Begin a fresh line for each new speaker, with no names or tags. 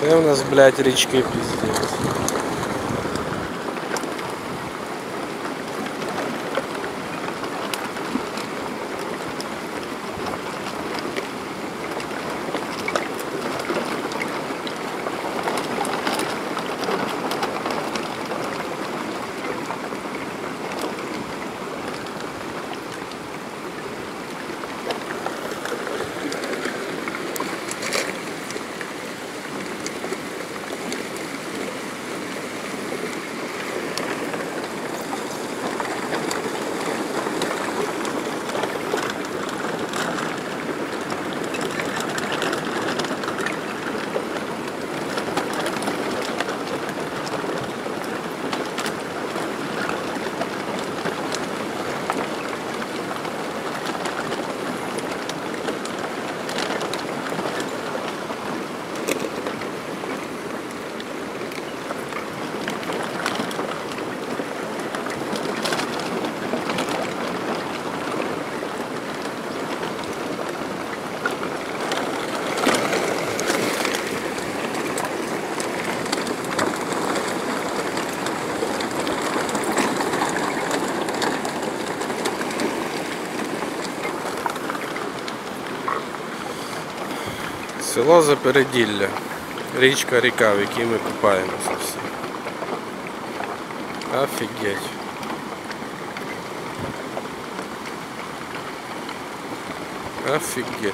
Це у нас, блядь, річки пиздец. Село Запереділля. Річка ріка, в якій ми купаємося всі. Офігеть. Офігеть.